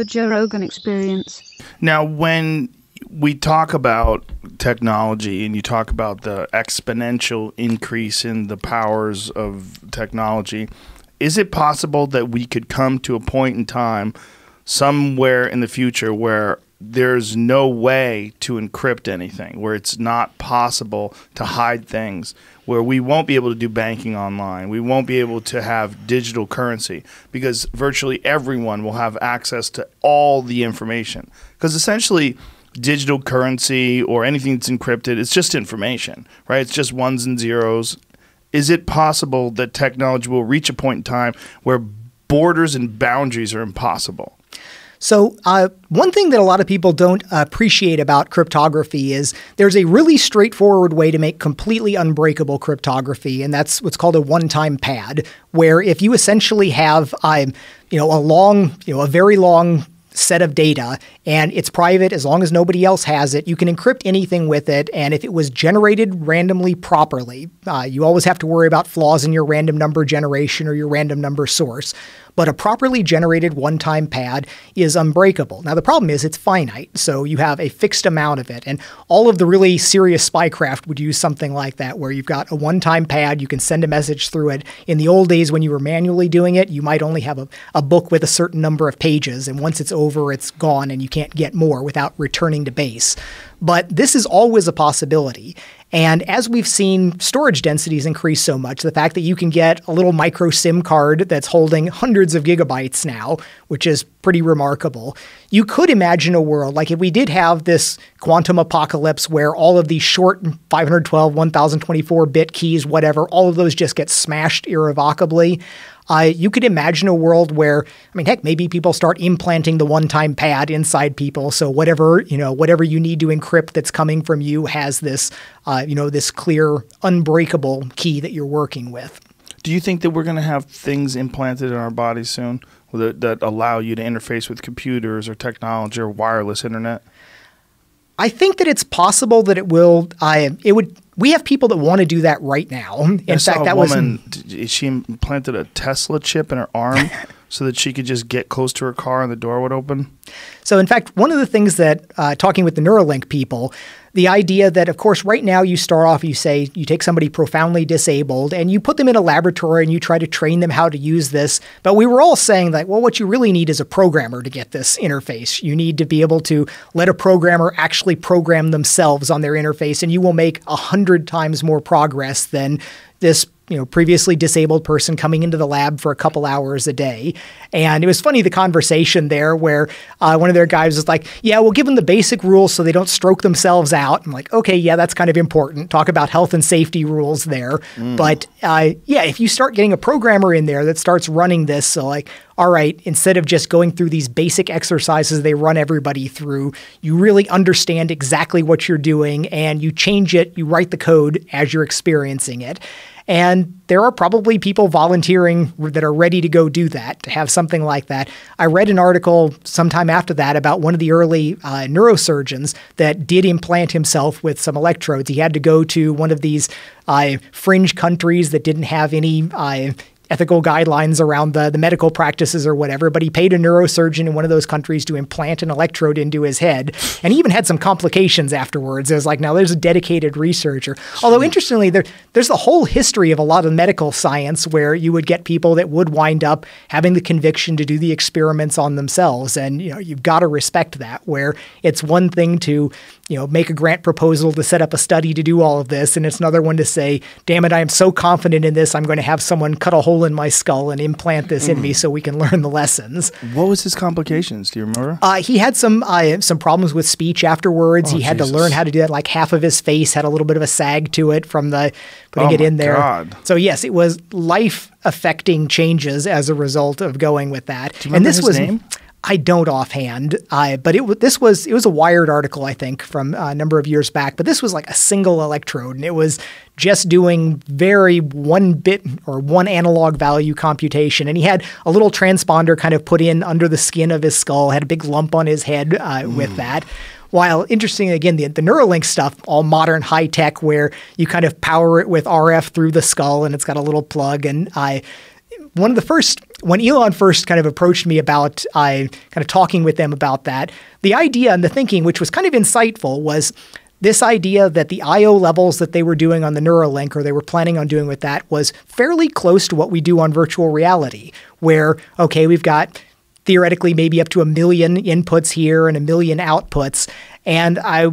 The Joe Rogan Experience. Now, when we talk about technology and you talk about the exponential increase in the powers of technology, is it possible that we could come to a point in time somewhere in the future where there's no way to encrypt anything, where it's not possible to hide things, where we won't be able to do banking online, we won't be able to have digital currency because virtually everyone will have access to all the information. Because essentially, digital currency or anything that's encrypted, it's just information, right? It's just ones and zeros. Is it possible that technology will reach a point in time where borders and boundaries are impossible? So, uh, one thing that a lot of people don't appreciate about cryptography is there's a really straightforward way to make completely unbreakable cryptography, and that's what's called a one-time pad. Where if you essentially have, um, you know, a long, you know, a very long set of data and it's private as long as nobody else has it. You can encrypt anything with it. And if it was generated randomly properly, uh, you always have to worry about flaws in your random number generation or your random number source but a properly generated one time pad is unbreakable. Now, the problem is it's finite, so you have a fixed amount of it. And all of the really serious spycraft would use something like that, where you've got a one time pad, you can send a message through it. In the old days, when you were manually doing it, you might only have a, a book with a certain number of pages, and once it's over, it's gone, and you can't get more without returning to base. But this is always a possibility. And as we've seen storage densities increase so much, the fact that you can get a little micro SIM card that's holding hundreds of gigabytes now, which is pretty remarkable, you could imagine a world like if we did have this quantum apocalypse where all of these short 512, 1024 bit keys, whatever, all of those just get smashed irrevocably. You could imagine a world where, I mean, heck, maybe people start implanting the one-time pad inside people. So whatever you know, whatever you need to encrypt that's coming from you has this, uh, you know, this clear, unbreakable key that you're working with. Do you think that we're going to have things implanted in our bodies soon that, that allow you to interface with computers or technology or wireless internet? I think that it's possible that it will. I it would. We have people that want to do that right now. In I fact, that woman, was she implanted a Tesla chip in her arm so that she could just get close to her car and the door would open. So, in fact, one of the things that uh, talking with the Neuralink people, the idea that, of course, right now you start off, you say you take somebody profoundly disabled and you put them in a laboratory and you try to train them how to use this. But we were all saying that, well, what you really need is a programmer to get this interface. You need to be able to let a programmer actually program themselves on their interface, and you will make a hundred times more progress than this you know previously disabled person coming into the lab for a couple hours a day. And it was funny the conversation there where uh, one of their guys was like yeah we'll give them the basic rules so they don't stroke themselves out. I'm like okay yeah that's kind of important. Talk about health and safety rules there. Mm. but uh, yeah if you start getting a programmer in there that starts running this so like all right, instead of just going through these basic exercises they run everybody through, you really understand exactly what you're doing and you change it, you write the code as you're experiencing it. And there are probably people volunteering that are ready to go do that, to have something like that. I read an article sometime after that about one of the early uh, neurosurgeons that did implant himself with some electrodes. He had to go to one of these uh, fringe countries that didn't have any uh, ethical guidelines around the, the medical practices or whatever, but he paid a neurosurgeon in one of those countries to implant an electrode into his head. And he even had some complications afterwards. It was like, now there's a dedicated researcher. Although, interestingly, there, there's the whole history of a lot of medical science where you would get people that would wind up having the conviction to do the experiments on themselves. And, you know, you've got to respect that, where it's one thing to, you know, make a grant proposal to set up a study to do all of this. And it's another one to say, damn it, I am so confident in this, I'm going to have someone cut a hole in my skull and implant this in me mm. so we can learn the lessons. What was his complications? Do you remember? Uh, he had some uh, some problems with speech afterwards. Oh, he had Jesus. to learn how to do that. Like half of his face had a little bit of a sag to it from the putting oh it in there. God. So yes, it was life affecting changes as a result of going with that. and this was name? I don't offhand, uh, but it this was it was a Wired article I think from a number of years back. But this was like a single electrode, and it was just doing very one bit or one analog value computation. And he had a little transponder kind of put in under the skin of his skull, had a big lump on his head uh, mm. with that. While interesting, again, the, the Neuralink stuff, all modern high tech, where you kind of power it with RF through the skull and it's got a little plug. And I, one of the first when Elon first kind of approached me about I kind of talking with them about that, the idea and the thinking, which was kind of insightful, was this idea that the I/O levels that they were doing on the Neuralink or they were planning on doing with that was fairly close to what we do on virtual reality, where okay, we've got theoretically maybe up to a million inputs here and a million outputs, and I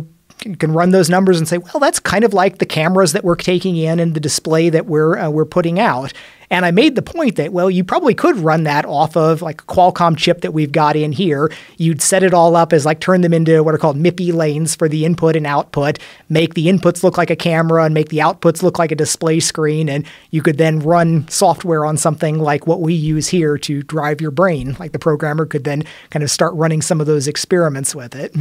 can run those numbers and say, well, that's kind of like the cameras that we're taking in and the display that we're uh, we're putting out. And I made the point that, well, you probably could run that off of like a Qualcomm chip that we've got in here. You'd set it all up as like turn them into what are called MIPI lanes for the input and output, make the inputs look like a camera and make the outputs look like a display screen. And you could then run software on something like what we use here to drive your brain. Like the programmer could then kind of start running some of those experiments with it.